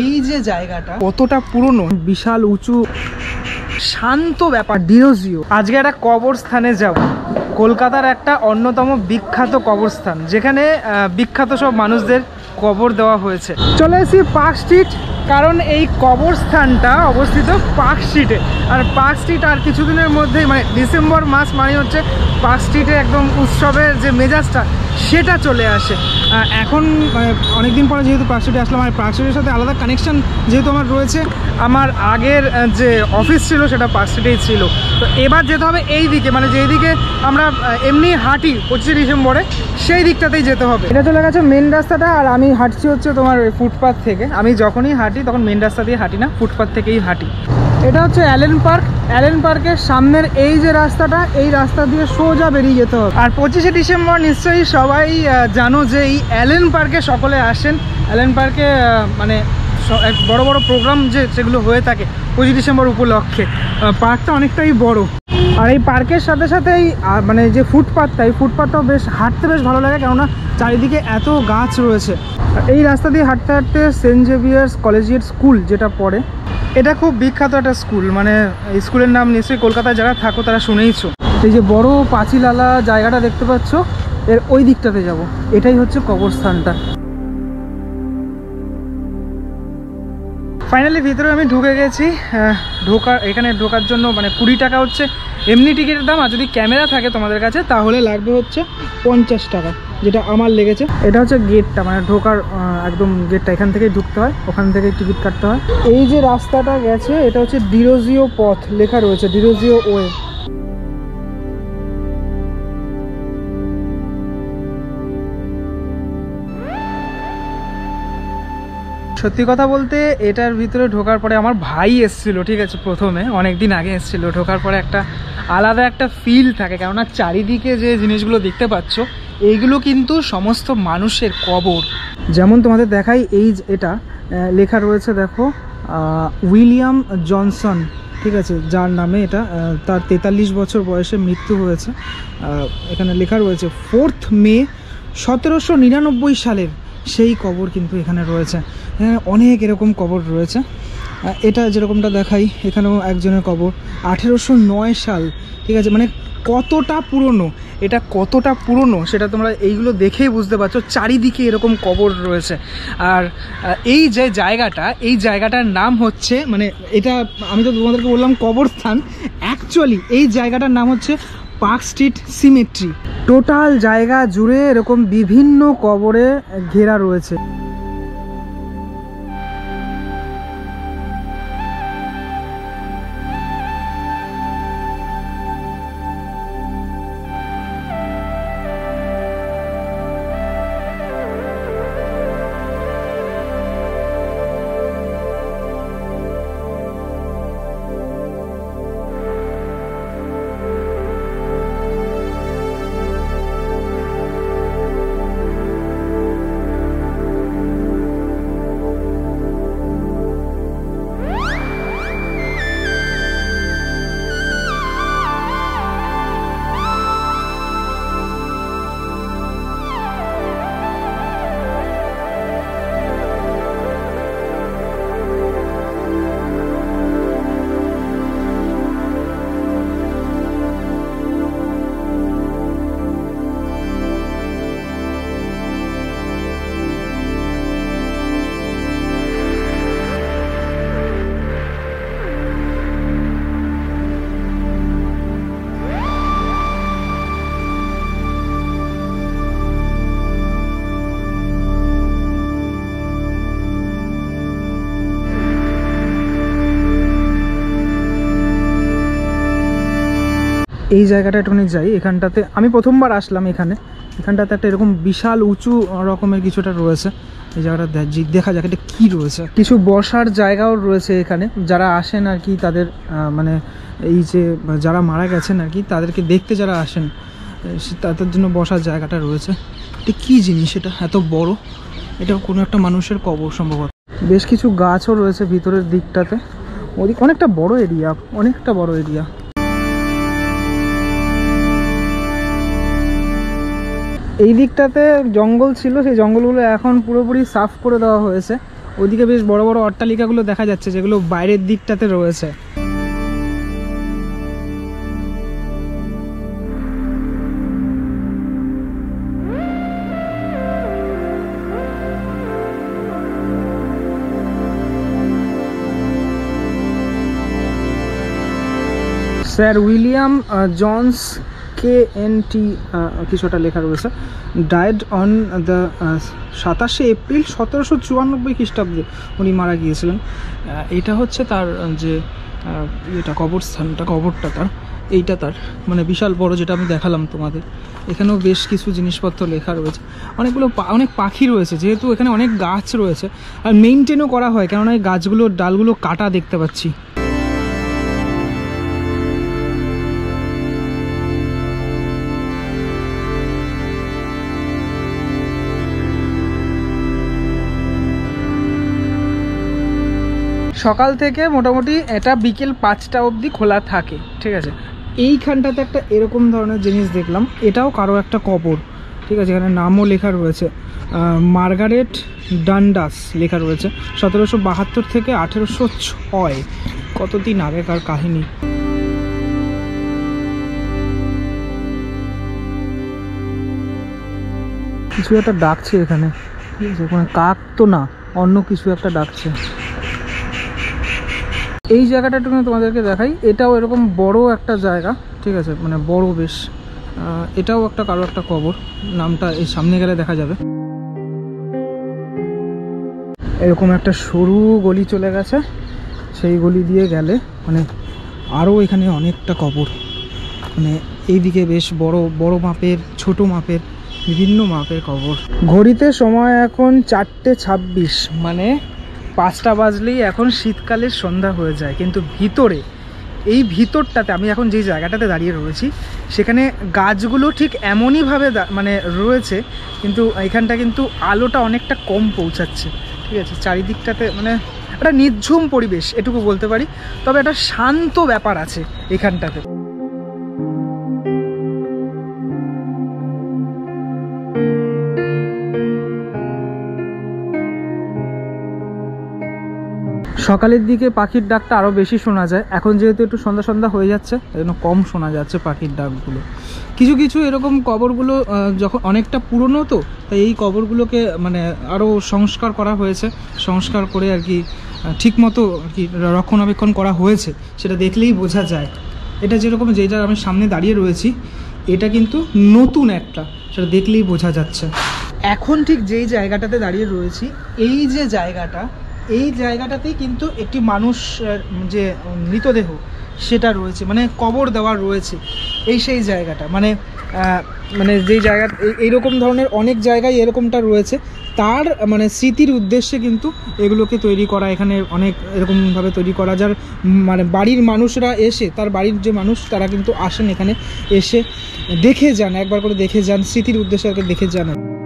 এই যে জায়গাটা কতটা পুরনো, বিশাল, উঁচু, শান্ত ব্যাপার ডিরোজিও আজকে একটা কবরস্থানে যাব। কলকাতার একটা অন্যতম বিখ্যাত কবরস্থান, যেখানে বিখ্যাত সব মানুষদের কবর দেওয়া হয়েছে। চলে এসেছি পার্ক স্ট্রিট, কারণ এই কবরস্থানটা অবস্থিত পার্ক স্ট্রিটে। আর পার্ক স্ট্রিট আর কিছুদিনের মধ্যেই মানে ডিসেম্বর মাস মানে হচ্ছে পার্ক স্ট্রিটে একদম উৎসবের যে মেজাজটা, সেটা চলে আসে। এখন মানে অনেকদিন পরে যেহেতু পার্ক স্ট্রিটে আসলাম, আর পার্ক স্ট্রিটের সাথে আলাদা কানেকশন যেহেতু আমার রয়েছে, আমার আগের যে অফিস ছিল, সেটা পার্ক স্ট্রিটেই ছিল। তো এবার যেতে হবে এই দিকে মানে যেই দিকে আমরা এমনি হাঁটি পঁচিশে ডিসেম্বরে, সেই দিকটাতেই যেতে হবে। এটা চলে গেছে মেন রাস্তাটা, আর আমি হাঁটছি হচ্ছে তোমার ওই ফুটপাথ থেকে, আমি যখনই হাঁটি তখন মেন রাস্তা দিয়ে হাঁটি না ফুটপাথ থেকেই হাঁটি। এটা হচ্ছে অ্যালেন পার্ক। অ্যালেন পার্কের সামনের এই যে রাস্তাটা, এই রাস্তা দিয়ে সোজা বেরিয়ে যেতে হবে। আর পঁচিশে ডিসেম্বর নিশ্চয়ই সবাই জানো যে এই অ্যালেন পার্কে সকলে আসেন। অ্যালেন পার্কে মানে বড় বড় প্রোগ্রাম যে, সেগুলো হয়ে থাকে পঁচিশ ডিসেম্বর উপলক্ষে। পার্কটা অনেকটাই বড়। আর এই পার্কের সাথে সাথে এই মানে যে ফুটপাথটা এই ফুটপাথটাও বেশ হাঁটতে বেশ ভালো লাগে, কেননা চারিদিকে এত গাছ রয়েছে। এই রাস্তা দিয়ে হাঁটতে হাঁটতে সেন্ট জেভিয়ার্স কলেজিয়েট স্কুল যেটা পড়ে, এটা খুব বিখ্যাত একটা স্কুল। মানে স্কুলের নাম নিশ্চয়ই কলকাতায় যারা থাকো তারা শুনেইছো। এই যে বড় পাঁচিলালা জায়গাটা দেখতে পাচ্ছ, এর ওই দিকটাতে যাব। এটাই হচ্ছে কবরস্থানটা। ফাইনালি ভিতরে আমি ঢুকে গেছি ঢোকার, এখানে ঢোকার জন্য মানে কুড়ি টাকা হচ্ছে। এমনি টিকিটের দাম, আর যদি ক্যামেরা থাকে তোমাদের কাছে, তাহলে লাগবে হচ্ছে পঞ্চাশ টাকা, যেটা আমার লেগেছে। এটা হচ্ছে গেটটা মানে ঢোকার একদম গেটটা, এখান থেকেই ঢুকতে হয়, ওখান থেকে টিকিট কাটতে হয়। এই যে রাস্তাটা গেছে, এটা হচ্ছে ডিরোজিও পথ, লেখা রয়েছে ডিরোজিও ওয়ে। সত্যি কথা বলতে এটার ভিতরে ঢোকার পরে আমার ভাই এসেছিল, ঠিক আছে, প্রথমে অনেক দিন আগে এসেছিল। ঢোকার পরে একটা আলাদা একটা ফিল থাকে, কেননা চারিদিকে যে জিনিসগুলো দেখতে পাচ্ছ এইগুলো কিন্তু সমস্ত মানুষের কবর। যেমন তোমাদের দেখাই এই এটা লেখা রয়েছে, দেখো উইলিয়াম জনসন, ঠিক আছে, যার নামে এটা তার তেতাল্লিশ বছর বয়সে মৃত্যু হয়েছে। এখানে লেখা রয়েছে, ফোর্থ মে সতেরোশো নিরানব্বই সালের সেই কবর কিন্তু এখানে রয়েছে। অনেক এরকম কবর রয়েছে। এটা যেরকমটা দেখাই, এখানেও একজনের কবর। আঠেরোশো নয় সাল, ঠিক আছে? মানে কতটা পুরনো? এটা কতটা পুরনো? সেটা তোমরা এইগুলো দেখেই বুঝতে পারছ। চারিদিকে এরকম কবর রয়েছে। আর এই যে জায়গাটা, এই জায়গাটার নাম হচ্ছে মানে এটা আমি তো তোমাদেরকে বললাম কবরস্থান। অ্যাকচুয়ালি এই জায়গাটার নাম হচ্ছে পার্ক স্ট্রিট সিমেট্রি। টোটাল জায়গা জুড়ে এরকম বিভিন্ন কবরে ঘেরা রয়েছে। এই জায়গাটা একটুখানি যাই, এখানটাতে আমি প্রথমবার আসলাম এখানে। এখানটাতে একটা এরকম বিশাল উঁচু রকমের কিছুটা রয়েছে। এই জায়গাটা দেখা যাক এটা কী রয়েছে। কিছু বসার জায়গাও রয়েছে এখানে। যারা আসেন আর কি তাদের মানে এই যে যারা মারা গেছেন আর কি, তাদেরকে দেখতে যারা আসেন তাদের জন্য বসার জায়গাটা রয়েছে। এটা কী জিনিস এটা? এত বড়? এটা কোনো একটা মানুষের কবর সম্ভবত। বেশ কিছু গাছও রয়েছে ভিতরের দিকটাতে। ওদিক অনেকটা বড় এরিয়া, অনেকটা বড় এরিয়া। এই দিকটাতে জঙ্গল ছিল, সেই জঙ্গলগুলো এখন পুরোপুরি সাফ করে দেওয়া হয়েছে। ওইদিকে বেশ বড় বড় অট্টালিকাগুলো দেখা যাচ্ছে, যেগুলো বাইরের দিকটাতে রয়েছে। স্যার উইলিয়াম জনস কে এন টি কিছুটা লেখা রয়েছে। ডায়েড অন দ্য সাতাশে এপ্রিল সতেরোশো চুরানব্বই খ্রিস্টাব্দে উনি মারা গিয়েছিলেন। এটা হচ্ছে তার যে এটা কবরস্থানটা কবরটা তার, এইটা তার। মানে বিশাল বড় যেটা আমি দেখালাম তোমাদের। এখানেও বেশ কিছু জিনিসপত্র লেখা রয়েছে। অনেকগুলো অনেক পাখি রয়েছে, যেহেতু এখানে অনেক গাছ রয়েছে। আর মেনটেনও করা হয়, কেননা এই গাছগুলোর ডালগুলো কাটা দেখতে পাচ্ছি। সকাল থেকে মোটামুটি এটা বিকেল পাঁচটা অবধি খোলা থাকে, ঠিক আছে? এইখানটাতে একটা এরকম ধরনের জিনিস দেখলাম, এটাও কারও একটা কবর, ঠিক আছে? এখানে নামও লেখা রয়েছে। মার্গারেট ডান্ডাস লেখা রয়েছে, সতেরোশো বাহাত্তর থেকে আঠেরোশো ছয়। কতদিন আগেকার কাহিনী? কিছু একটা ডাকছে এখানে, ঠিক আছে? কাক তো না, অন্য কিছু একটা ডাকছে। এই জায়গাটা একটু তোমাদেরকে দেখাই। এটাও এরকম বড় একটা জায়গা, ঠিক আছে? মানে বড় বেশ। এটাও একটা কারও একটা কবর। নামটা এই সামনে গেলে দেখা যাবে। এরকম একটা সরু গলি চলে গেছে। সেই গলি দিয়ে গেলে মানে আরও এখানে অনেকটা কবর। মানে এইদিকে বেশ বড় বড় মাপের, ছোট মাপের, বিভিন্ন মাপের কবর। ঘড়িতে সময় এখন চারটে ছাব্বিশ। মানে পাঁচটা বাজলেই এখন শীতকালের সন্ধ্যা হয়ে যায়। কিন্তু ভিতরে, এই ভিতরটাতে আমি এখন যেই জায়গাটাতে দাঁড়িয়ে রয়েছি, সেখানে গাছগুলো ঠিক এমনইভাবে মানে রয়েছে, কিন্তু এখানটা কিন্তু আলোটা অনেকটা কম পৌঁছাচ্ছে। ঠিক আছে? চারিদিকটাতে মানে একটা নির্ঝুম পরিবেশ, এটুকু বলতে পারি। তবে একটা শান্ত ব্যাপার আছে এখানটাতে। সকালের দিকে পাখির ডাকটা আরও বেশি শোনা যায়। এখন যেহেতু একটু সন্ধ্যা সন্ধ্যা হয়ে যাচ্ছে এই জন্য কম শোনা যাচ্ছে পাখির ডাকগুলো। কিছু কিছু এরকম কবরগুলো যখন অনেকটা পুরনো তো, তাই এই কবরগুলোকে মানে আরও সংস্কার করা হয়েছে। সংস্কার করে আর কি ঠিক মতো আর কি রক্ষণাবেক্ষণ করা হয়েছে, সেটা দেখলেই বোঝা যায়। এটা যেরকম যেটা আমি সামনে দাঁড়িয়ে রয়েছি, এটা কিন্তু নতুন একটা, সেটা দেখলেই বোঝা যাচ্ছে। এখন ঠিক যেই জায়গাটাতে দাঁড়িয়ে রয়েছি, এই যে জায়গাটা এই জায়গাটাতেই কিন্তু একটি মানুষ যে মৃতদেহ, সেটা রয়েছে মানে কবর দেওয়া রয়েছে, এই সেই জায়গাটা। মানে মানে যেই জায়গা, এই- এইরকম ধরনের অনেক জায়গায় এরকমটা রয়েছে। তার মানে স্মৃতির উদ্দেশ্যে কিন্তু এগুলোকে তৈরি করা, এখানে অনেক এরকমভাবে তৈরি করা, যার মানে বাড়ির মানুষরা এসে, তার বাড়ির যে মানুষ, তারা কিন্তু আসেন এখানে এসে দেখে যান, একবার করে দেখে যান, স্মৃতির উদ্দেশ্যে দেখে যান।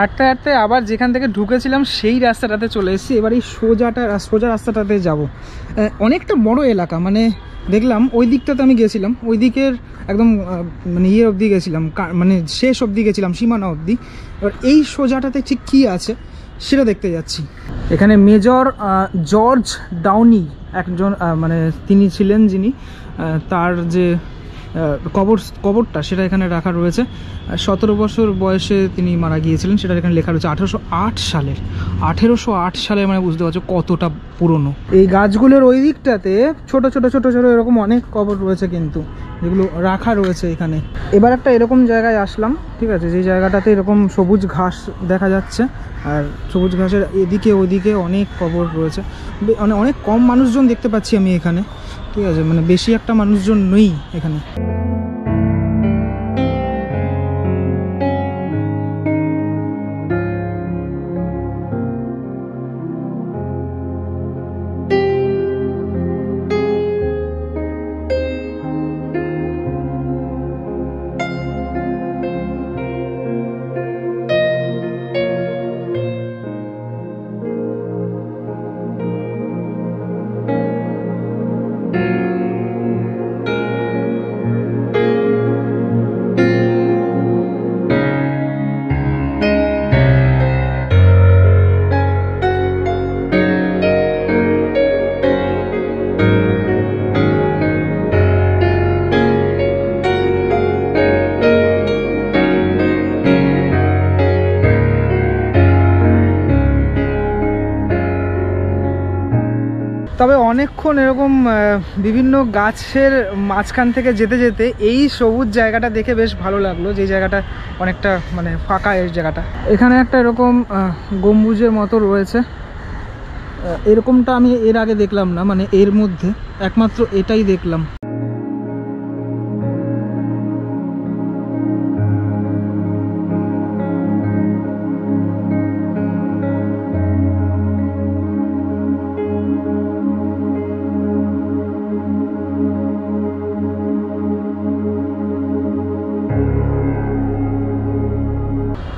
হাঁটতে হাঁটতে আবার যেখান থেকে ঢুকেছিলাম, সেই রাস্তাটাতে চলে এসেছি। এবার এই সোজাটা, সোজা রাস্তাটাতে যাব। অনেকটা বড় এলাকা মানে দেখলাম ওই দিকটাতে আমি গেছিলাম। ওই দিকের একদম মানে ইয়ে অবধি গেছিলাম মানে শেষ অবধি গেছিলাম, সীমানা অবধি। এবার এই সোজাটাতে ঠিক কী আছে, সেটা দেখতে যাচ্ছি। এখানে মেজর জর্জ ডাউনি, একজন মানে তিনি ছিলেন যিনি তার যে কবর, কবরটা সেটা এখানে রাখা রয়েছে। সতেরো বছর বয়সে তিনি মারা গিয়েছিলেন, সেটা এখানে লেখা রয়েছে আঠেরোশো আট সালের। আঠেরোশো আট সালে মানে বুঝতে পারছ কতটা পুরনো। এই গাছগুলোর ওই দিকটাতে ছোট ছোট ছোট ছোট এরকম অনেক কবর রয়েছে কিন্তু। যেগুলো রাখা রয়েছে এখানে। এবার একটা এরকম জায়গায় আসলাম, ঠিক আছে? যে জায়গাটাতে এরকম সবুজ ঘাস দেখা যাচ্ছে, আর সবুজ ঘাসের এদিকে ওদিকে অনেক কবর রয়েছে। মানে অনেক কম মানুষজন দেখতে পাচ্ছি আমি এখানে, ঠিক আছে? মানে বেশি একটা মানুষজন নেই এখানে। বিভিন্ন গাছের মাঝখান থেকে যেতে যেতে এই সবুজ জায়গাটা দেখে বেশ ভালো লাগল, যে জায়গাটা অনেকটা মানে ফাঁকা এই জায়গাটা। এখানে একটা এরকম গম্বুজের মতো রয়েছে। এরকমটা আমি এর আগে দেখলাম না মানে এর মধ্যে। একমাত্র এটাই দেখলাম।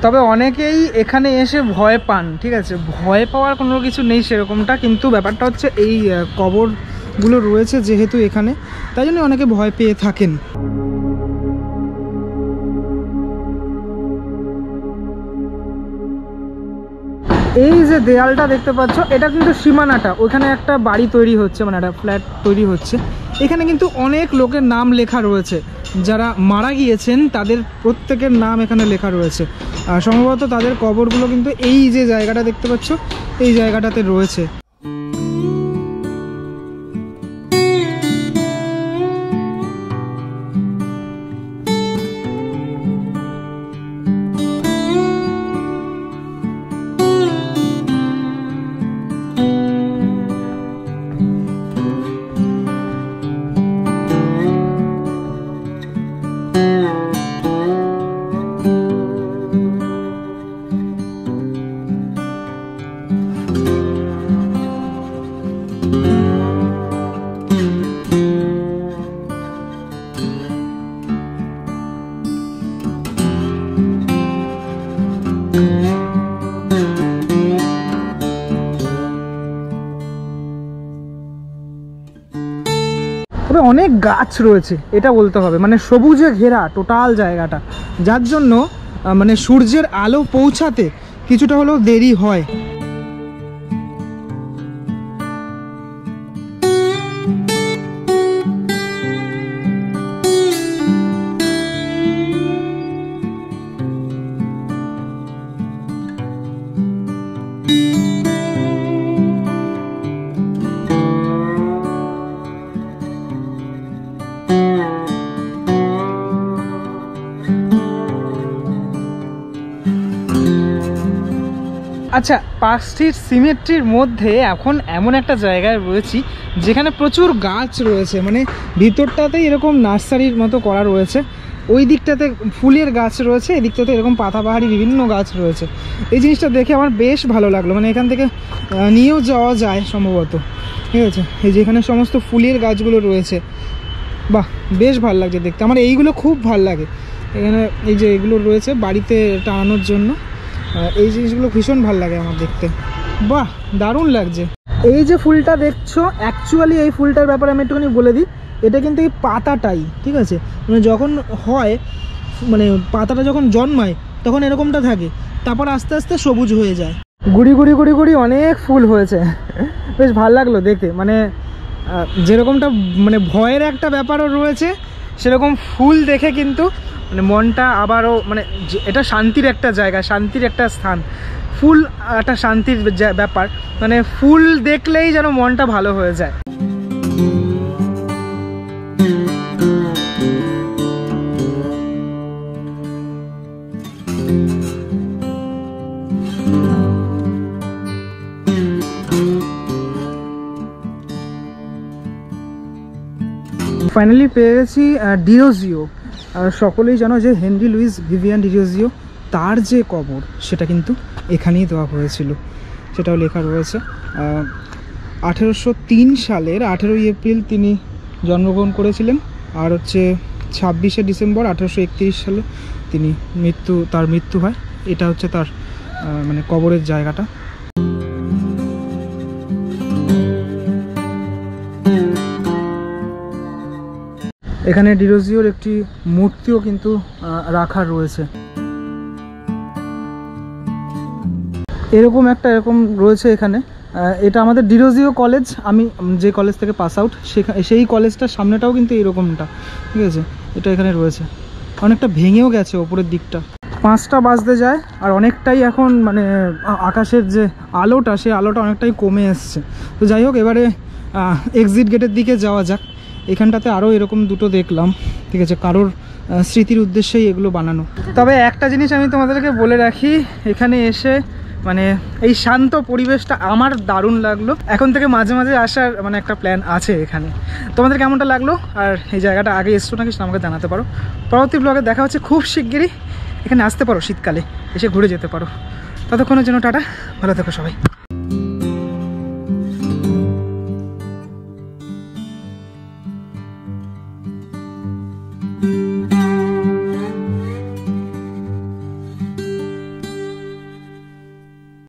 তবে অনেকেই এখানে এসে ভয় পান, ঠিক আছে? ভয় পাওয়ার কোনো কিছু নেই সেরকমটা, কিন্তু ব্যাপারটা হচ্ছে এই কবরগুলো রয়েছে যেহেতু এখানে, তাই জন্য অনেকে ভয় পেয়ে থাকেন। এই যে দেয়ালটা দেখতে পাচ্ছ, এটা কিন্তু সীমানাটা। ওখানে একটা বাড়ি তৈরি হচ্ছে মানে একটা ফ্ল্যাট তৈরি হচ্ছে। এখানে কিন্তু অনেক লোকের নাম লেখা রয়েছে। যারা মারা গিয়েছেন, তাদের প্রত্যেকের নাম এখানে লেখা রয়েছে। সম্ভবত তাদের কবরগুলো কিন্তু এই যে জায়গাটা দেখতে পাচ্ছ, এই জায়গাটাতে রয়েছে। গাছ রয়েছে, এটা বলতে হবে। মানে সবুজে ঘেরা টোটাল জায়গাটা। যার জন্য মানে সূর্যের আলো পৌঁছাতে কিছুটা হলেও দেরি হয়। আচ্ছা স্ট্রিট সিমেট্রির মধ্যে এখন এমন একটা জায়গায় রয়েছি যেখানে প্রচুর গাছ রয়েছে। মানে ভিতরটাতেই এরকম নার্সারির মতো করা রয়েছে। ওই দিকটাতে ফুলের গাছ রয়েছে, এই দিকটাতে এরকম পাতাবাহারি বিভিন্ন গাছ রয়েছে। এই জিনিসটা দেখে আমার বেশ ভালো লাগল। মানে এখান থেকে নিয়েও যাওয়া যায় সম্ভবত। ঠিক আছে? এই যেখানে সমস্ত ফুলের গাছগুলো রয়েছে। বাহ, বেশ ভালো লাগছে দেখতে। আমার এইগুলো খুব ভালো লাগে। এখানে এই যে এগুলো রয়েছে বাড়িতে টানানোর জন্য। এই জিনিসগুলো ভীষণ ভালো লাগে আমার দেখতে। বাহ, দারুণ লাগছে। এই যে ফুলটা দেখছ অ্যাকচুয়ালি এই ফুলটার ব্যাপারে আমি একটুখানি বলে দিই, এটা কিন্তু এই পাতাটাই, ঠিক আছে? মানে যখন হয় মানে পাতাটা যখন জন্মায়, তখন এরকমটা থাকে, তারপর আস্তে আস্তে সবুজ হয়ে যায়। গুড়ি গুড়ি গুড়ি গুড়ি অনেক ফুল হয়েছে। বেশ ভালো লাগল দেখতে মানে যেরকমটা মানে ভয়ের একটা ব্যাপারও রয়েছে সেরকম ফুল দেখে কিন্তু মানে মনটা আবারও মানে এটা শান্তির একটা জায়গা, শান্তির একটা স্থান। ফুল একটা শান্তির ব্যাপার। মানে ফুল দেখলেই যেন মনটা ভালো হয়ে যায়। ফাইনালি পেয়ে গেছি ডিরোজিও। সকলেই জানো যে হেনরি লুইস ভিভিয়ান ডিরোজিও, তার যে কবর, সেটা কিন্তু এখানেই দেওয়া হয়েছিল। সেটাও লেখা রয়েছে। আঠেরোশো তিন সালের আঠেরোই এপ্রিল তিনি জন্মগ্রহণ করেছিলেন। আর হচ্ছে ছাব্বিশে ডিসেম্বর আঠেরোশো একত্রিশ সালে তিনি মৃত্যু, তার মৃত্যু হয়। এটা হচ্ছে তার মানে কবরের জায়গাটা। এখানে ডিরোজিওর একটি মূর্তিও কিন্তু রাখা রয়েছে। এরকম একটা এরকম রয়েছে এখানে। এটা আমাদের ডিরোজিও কলেজ। আমি যে কলেজ থেকে পাস আউট সেই কলেজটার সামনেটাও কিন্তু এরকমটা ঠিক আছে? এটা এখানে রয়েছে। অনেকটা ভেঙেও গেছে ওপরের দিকটা। পাঁচটা বাজতে যায়, আর অনেকটাই এখন মানে আকাশের যে আলোটা, সেই আলোটা অনেকটাই কমে এসছে। তো যাই হোক, এবারে এক্সিট গেটের দিকে যাওয়া যাক। এখানটাতে আরও এরকম দুটো দেখলাম, ঠিক আছে, কারোর স্মৃতির উদ্দেশ্যেই এগুলো বানানো। তবে একটা জিনিস আমি তোমাদেরকে বলে রাখি, এখানে এসে মানে এই শান্ত পরিবেশটা আমার দারুণ লাগল। এখন থেকে মাঝে মাঝে আসার মানে একটা প্ল্যান আছে এখানে। তোমাদের কেমনটা লাগল? আর এই জায়গাটা আগে এসছো নাকি আমাকে জানাতে পারো। পরবর্তী ব্লগে দেখা হচ্ছে খুব শিগগিরই। এখানে আসতে পারো শীতকালে, এসে ঘুরে যেতে পারো। ততক্ষণের জন্য টাটা, ভালো থেকো সবাই।